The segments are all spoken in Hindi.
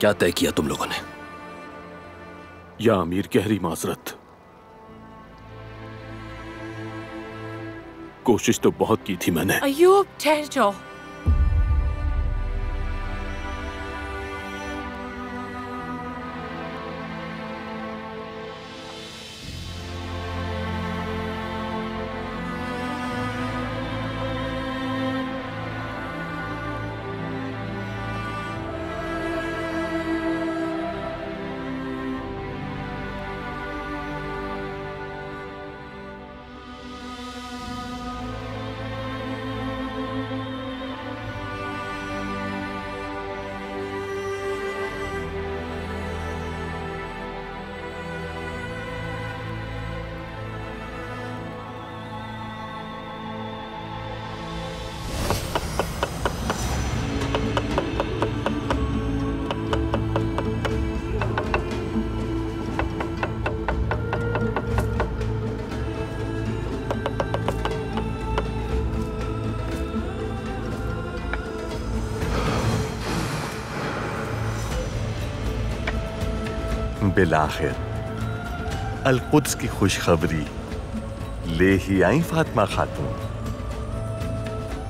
क्या तय किया तुम लोगों ने? या अमीर गहरी माजरत। कोशिश तो बहुत की थी मैंने। अयूब ठहर जाओ। बिलाखिर अलकुद्स की खुशखबरी ले ही आई फातिमा खातून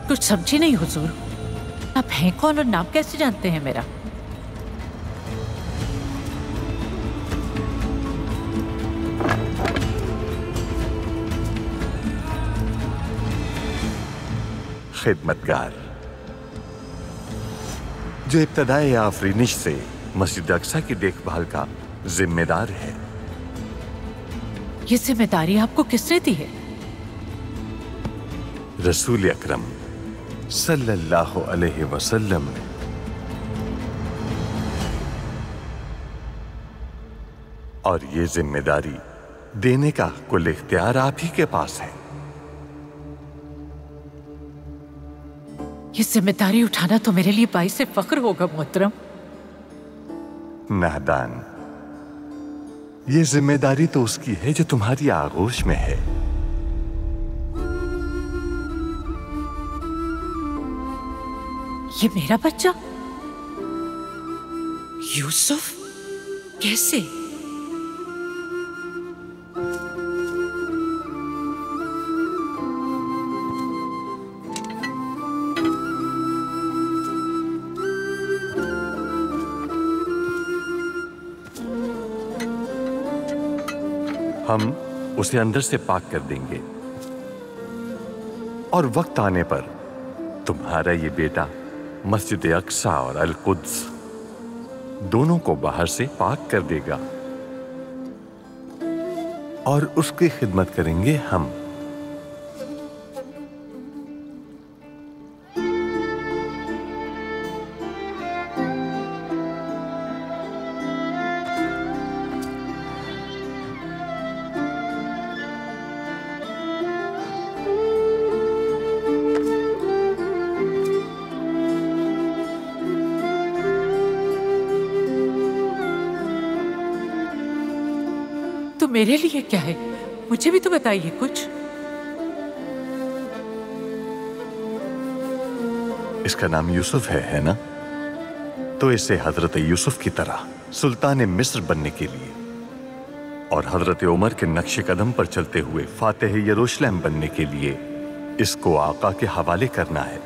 कुछ समझी नहीं हुजूर आप हैं कौन और नाम कैसे जानते हैं मेरा खिदमतगार जो इब्तदाई आफरीनिश से मस्जिद अक्सा की देखभाल का जिम्मेदार है। ये ज़िम्मेदारी आपको किसने दी है? रसूल अकरम सल्लल्लाहु अलैहि वसल्लम ने। और ये ज़िम्मेदारी देने का कुल इख्तियार आप ही के पास है। ये ज़िम्मेदारी उठाना तो मेरे लिए बाई से फख्र होगा मोहतरम। नादान ये ज़िम्मेदारी तो उसकी है जो तुम्हारी आगोश में है। ये मेरा बच्चा? यूसुफ? कैसे? हम उसे अंदर से पाक कर देंगे। और वक्त आने पर तुम्हारा ये बेटा मस्जिद अक्सा और अलकुद्स दोनों को बाहर से पाक कर देगा। और उसकी खिदमत करेंगे हम। मेरे लिए क्या है? मुझे भी तो बताइए कुछ। इसका नाम यूसुफ है है ना? तो इसे हज़रत यूसुफ की तरह सुल्तान मिस्र बनने के लिए और हज़रत उमर के नक्शे कदम पर चलते हुए फातेह यरूशलेम बनने के लिए इसको आका के हवाले करना है।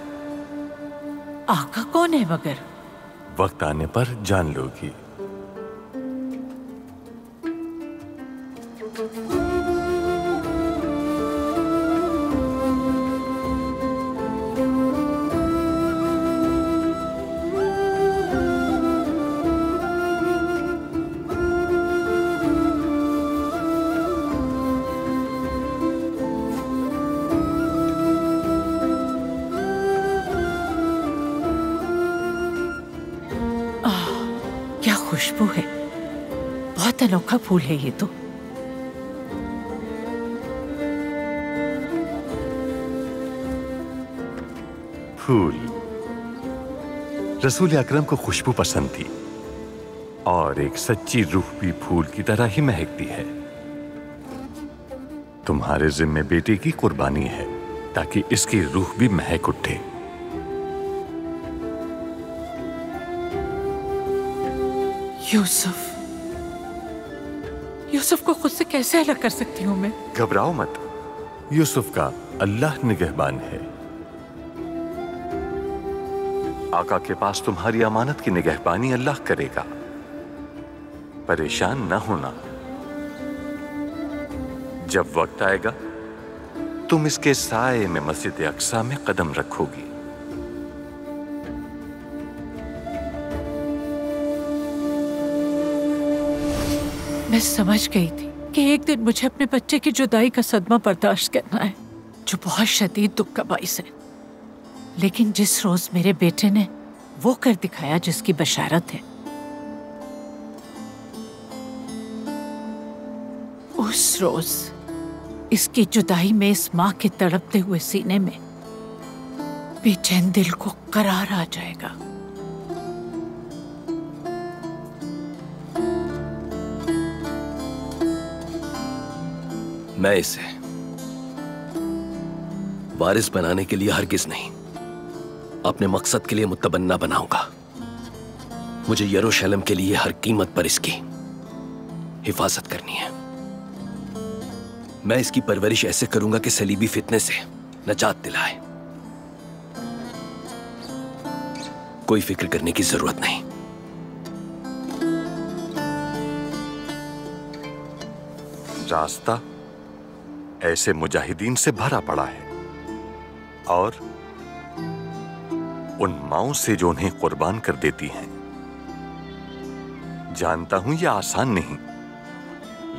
आका कौन है मगर? वक्त आने पर जान लोगी। खुशबू है। बहुत अनोखा फूल है ये तो। फूल। रसूल अकरम को खुशबू पसंद थी। और एक सच्ची रूह भी फूल की तरह ही महकती है। तुम्हारे जिम्मे बेटे की कुर्बानी है, ताकि इसकी रूह भी महक उठे। यूसुफ यूसुफ को खुद से कैसे अलग कर सकती हूँ मैं? घबराओ मत। यूसुफ का अल्लाह निगहबान है। आका के पास तुम्हारी अमानत की निगहबानी अल्लाह करेगा। परेशान न होना। जब वक्त आएगा, तुम इसके साय में मस्जिद अक्सा में कदम रखोगी। मैं समझ गई थी कि एक दिन मुझे अपने बच्चे की जुदाई का सदमा बर्दाश्त करना है, जो बहुत शदीद दुख का बाइस है लेकिन जिस रोज मेरे बेटे ने वो कर दिखाया जिसकी बशारत है, उस रोज इसकी जुदाई में इस माँ के तड़पते हुए सीने में बेचैन दिल को करार आ जाएगा। मैं इसे वारिस बनाने के लिए हरगिज नहीं, अपने मकसद के लिए मुतबन्ना बनाऊँगा। मुझे यरूशलेम के लिए हर कीमत पर इसकी हिफाजत करनी है। मैं इसकी परवरिश ऐसे करूँगा कि सलीबी फितने से नजात दिलाए। कोई फ़िक्र करने की ज़रूरत नहीं। रास्ता ऐसे मुजाहिदीन से भरा पड़ा है। और उन माओं से जो उन्हें कुर्बान कर देती हैं। जानता हूँ यह आसान नहीं,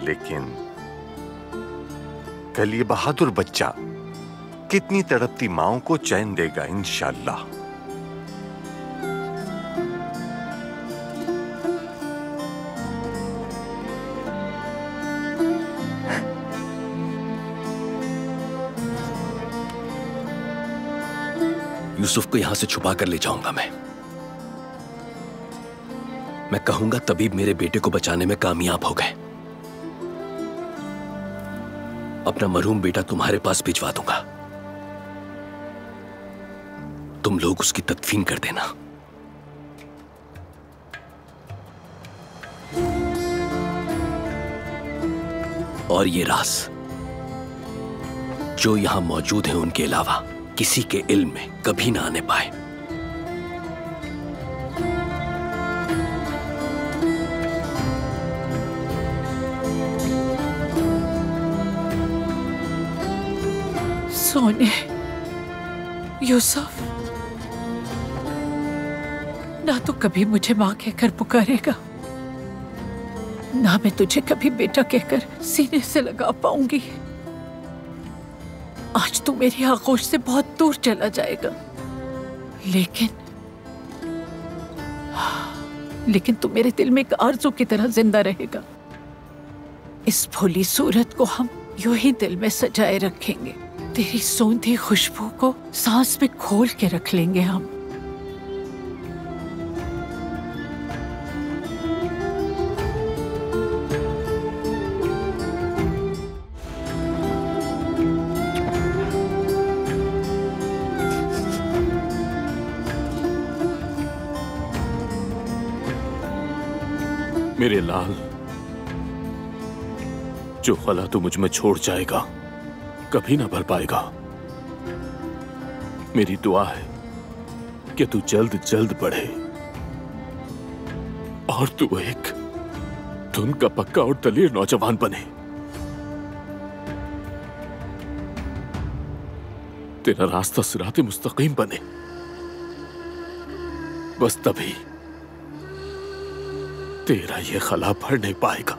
लेकिन कल ये बहादुर बच्चा कितनी तड़पती माओं को चैन देगा इंशाल्लाह। यूसुफ को यहाँ से छुपा कर ले जाऊँगा मैं। मैं कहूँगा तबीब मेरे बेटे को बचाने में कामयाब हो गए। अपना मरहूम बेटा तुम्हारे पास भिजवा दूँगा। तुम लोग उसकी तदफीन कर देना। और ये रास, जो यहाँ मौजूद हैं उनके अलावा किसी के इल्म में कभी ना आने पाए। सोने, यूसुफ, ना तो कभी मुझे माँ कहकर पुकारेगा, ना मैं तुझे कभी बेटा कहकर सीने से लगा पाऊँगी। आज तू मेरी आगोश से बहुत दूर चला जाएगा। लेकिन लेकिन तू मेरे दिल में एक आरज़ू की तरह ज़िंदा रहेगा। इस भोली सूरत को हम यू ही दिल में सजाए रखेंगे। तेरी सोंधी खुशबू को सांस में खोल के रख लेंगे हम। मेरे लाल, जो खला तू मुझमें छोड़ जाएगा, कभी ना भर पाएगा। मेरी दुआ है कि तू जल्द जल्द बढ़े। और तू एक धुन का पक्का और दलेर नौजवान बने। तेरा रास्ता सिराते मुस्तकीम बने। बस तभी तेरा ये खला भर नहीं पाएगा।